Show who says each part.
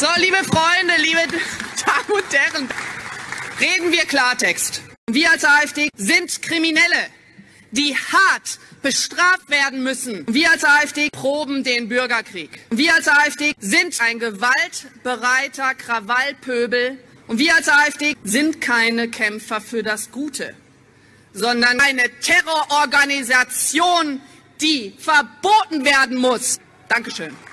Speaker 1: So, liebe Freunde, liebe Damen und Herren, reden wir Klartext. Wir als AfD sind Kriminelle, die hart bestraft werden müssen. Wir als AfD proben den Bürgerkrieg. Wir als AfD sind ein gewaltbereiter Krawallpöbel. Und wir als AfD sind keine Kämpfer für das Gute, sondern eine Terrororganisation, die verboten werden muss. Dankeschön.